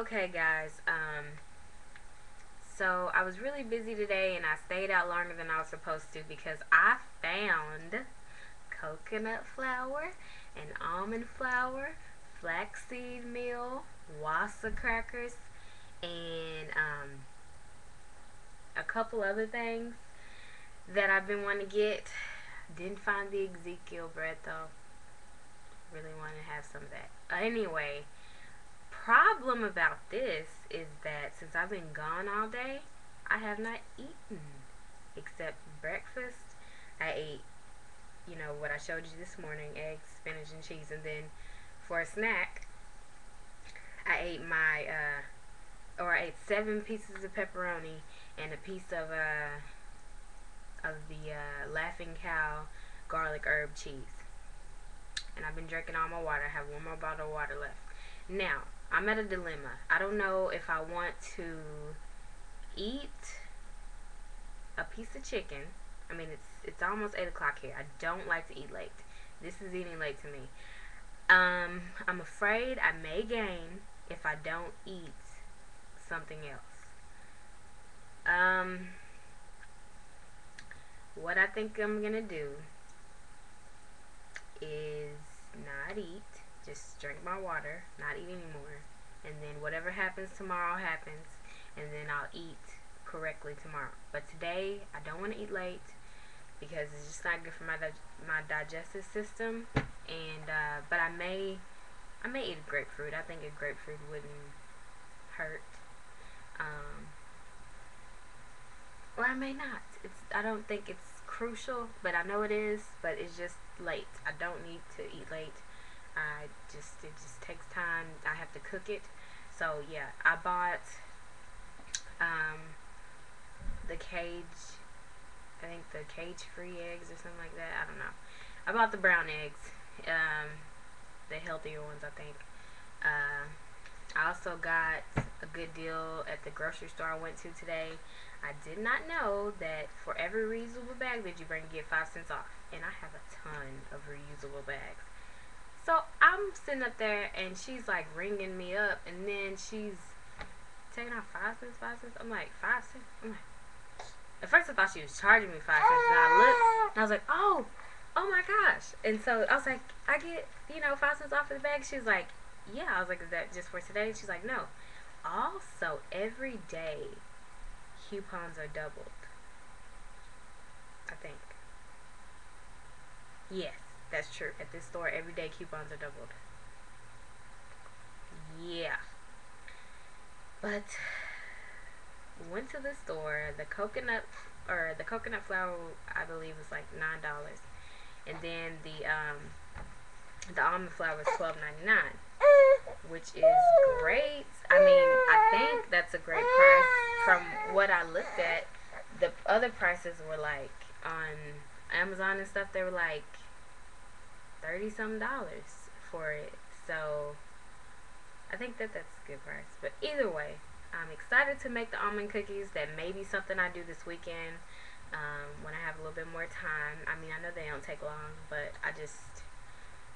Okay, guys. Um, so I was really busy today, and I stayed out longer than I was supposed to because I found coconut flour and almond flour, flaxseed meal, Wasa crackers, and um, a couple other things that I've been wanting to get. Didn't find the Ezekiel bread though. Really want to have some of that. Anyway problem about this is that since I've been gone all day, I have not eaten except breakfast. I ate, you know, what I showed you this morning eggs, spinach, and cheese. And then for a snack, I ate my, uh, or I ate seven pieces of pepperoni and a piece of, uh, of the uh, Laughing Cow garlic herb cheese. And I've been drinking all my water. I have one more bottle of water left. Now, I'm at a dilemma. I don't know if I want to eat a piece of chicken. I mean, it's it's almost eight o'clock here. I don't like to eat late. This is eating late to me. Um, I'm afraid I may gain if I don't eat something else. Um, what I think I'm gonna do is not eat just drink my water, not eat anymore, and then whatever happens tomorrow happens, and then I'll eat correctly tomorrow. But today, I don't want to eat late because it's just not good for my my digestive system. And uh, but I may I may eat a grapefruit. I think a grapefruit wouldn't hurt. Um, or I may not. It's I don't think it's crucial, but I know it is. But it's just late. I don't need to eat late. I just it just takes time. I have to cook it. So yeah, I bought um, the cage. I think the cage free eggs or something like that. I don't know. I bought the brown eggs, um, the healthier ones, I think. Uh, I also got a good deal at the grocery store I went to today. I did not know that for every reusable bag that you bring, you get five cents off. And I have a ton of reusable bags. I'm sitting up there and she's like ringing me up and then she's taking out five cents, five cents. I'm like, five cents? I'm like, at first I thought she was charging me five cents and I looked and I was like, oh, oh my gosh. And so I was like, I get, you know, five cents off of the bag. She was like, yeah. I was like, is that just for today? She's like, no. Also, every day, coupons are doubled. I think. Yes. That's true. At this store, everyday coupons are doubled. Yeah. But went to the store. The coconut or the coconut flour, I believe, was like nine dollars, and then the um the almond flour was twelve ninety nine, which is great. I mean, I think that's a great price. From what I looked at, the other prices were like on Amazon and stuff. They were like 30 some dollars for it. So I think that that's a good price. But either way, I'm excited to make the almond cookies. That may be something I do this weekend um, when I have a little bit more time. I mean, I know they don't take long, but I just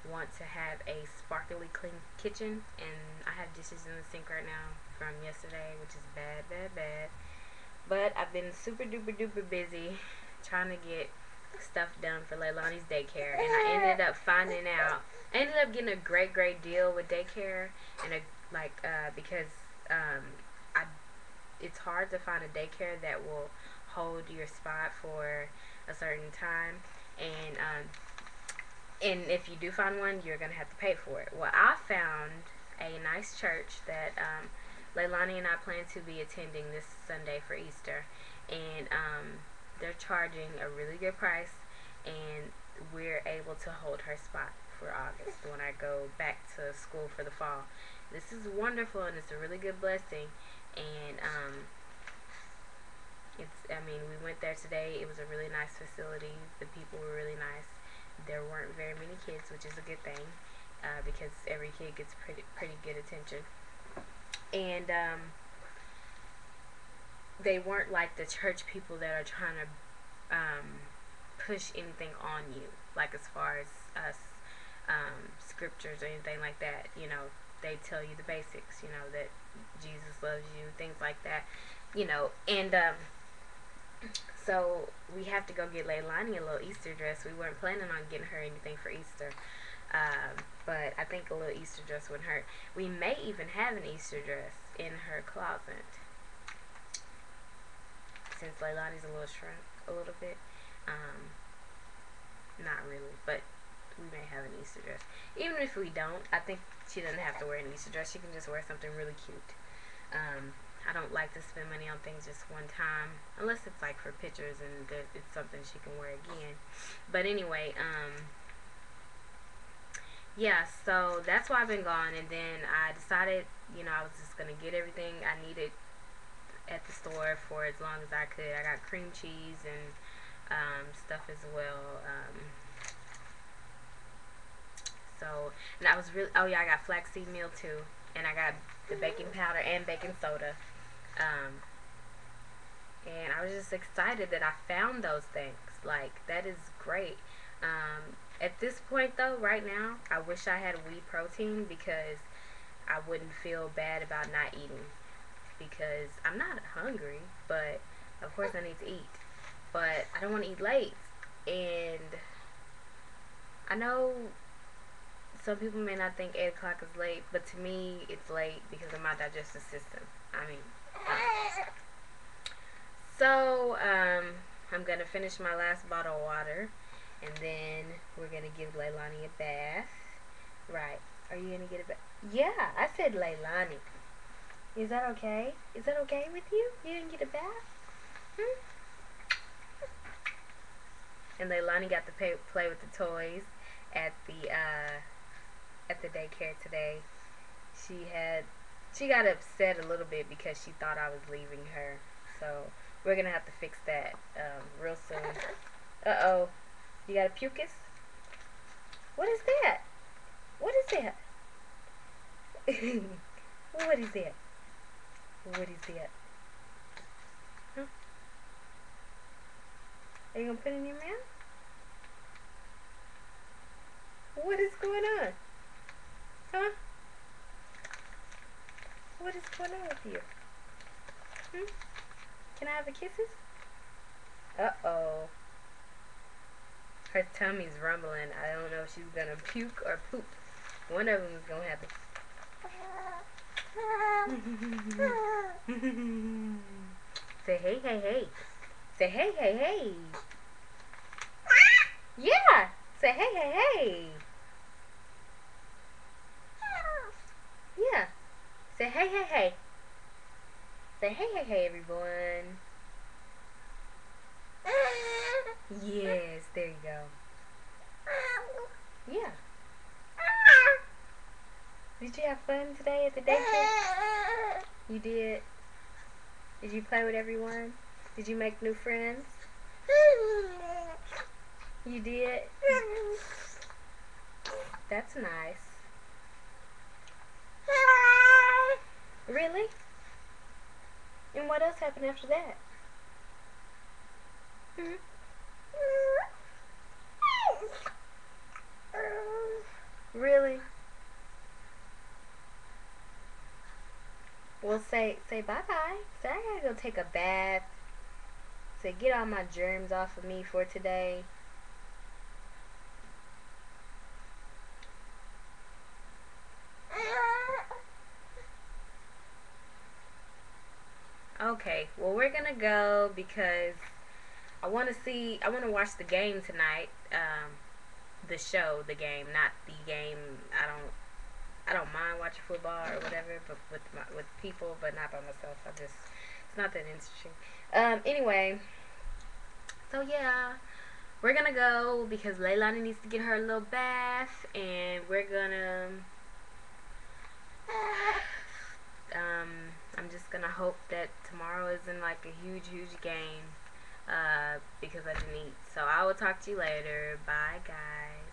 want to have a sparkly clean kitchen. And I have dishes in the sink right now from yesterday, which is bad, bad, bad. But I've been super duper duper busy trying to get stuff done for Leilani's daycare, and I ended up finding out. I ended up getting a great, great deal with daycare, and a like uh, because um, I it's hard to find a daycare that will hold your spot for a certain time, and um, and if you do find one, you're gonna have to pay for it. Well, I found a nice church that um, Leilani and I plan to be attending this Sunday for Easter, and um, they're charging a really good price and we're able to hold her spot for August when I go back to school for the fall. This is wonderful and it's a really good blessing and um it's I mean we went there today. It was a really nice facility. The people were really nice. There weren't very many kids, which is a good thing uh, because every kid gets pretty pretty good attention. And um they weren't like the church people that are trying to um, push anything on you, like as far as us um, scriptures or anything like that. You know, they tell you the basics, you know, that Jesus loves you, things like that, you know, and um, so we have to go get Leilani a little Easter dress. We weren't planning on getting her anything for Easter. Um, but I think a little Easter dress wouldn't hurt. We may even have an Easter dress in her closet. Since Leilani's a little shrunk a little bit. Um, not really, but we may have an Easter dress. Even if we don't, I think she doesn't have to wear an Easter dress. She can just wear something really cute. Um, I don't like to spend money on things just one time, unless it's like for pictures and it's something she can wear again. But anyway, um, yeah, so that's why I've been gone. And then I decided, you know, I was just gonna get everything I needed at the store for as long as I could. I got cream cheese and um, stuff as well. Um, so, and I was really, oh yeah, I got flaxseed meal too. And I got the baking powder and baking soda. Um, and I was just excited that I found those things. Like, that is great. Um, at this point, though, right now, I wish I had wheat protein because I wouldn't feel bad about not eating. Because I'm not hungry, but of course I need to eat. But I don't want to eat late. And I know some people may not think 8 o'clock is late, but to me, it's late because of my digestive system. I mean, uh. so, um, I'm going to finish my last bottle of water, and then we're going to give Leilani a bath. Right. Are you going to get a bath? Yeah, I said Leilani. Is that okay? Is that okay with you? You didn't get a bath? Hmm? And Leilani got to pay, play with the toys at the, uh, at the daycare today. She had she got upset a little bit because she thought I was leaving her. So we're gonna have to fix that um, real soon. Uh oh, you got a pucus? What is that? What is that? what is that? What is that? Huh? Are you gonna put in your mouth? What is going on? Huh? What is going on with you? Hmm? Can I have the kisses? Uh-oh. Her tummy's rumbling. I don't know if she's gonna puke or poop. One of them is gonna have happen. Say hey, hey, hey. Say hey, hey, hey. Yeah. Say hey, hey, hey. Yeah. Say hey, hey, hey. Say hey, hey, hey, everyone. Yes, there you go. Yeah. Did you have fun today at the daycare? You did? Did you play with everyone? Did you make new friends? You did? That's nice. Really? And what else happened after that? Hmm? Really? Well, say say bye bye. Say I gotta go take a bath. Say get all my germs off of me for today. Okay, well we're gonna go because I want to see. I want to watch the game tonight. Um, the show, the game, not the game. I don't. I don't mind watching football or whatever, but with my, with people, but not by myself. I just it's not that interesting. Um, anyway, so yeah, we're gonna go because Leilani needs to get her little bath, and we're gonna um I'm just gonna hope that tomorrow isn't like a huge, huge game uh, because I didn't eat. So I will talk to you later. Bye, guys.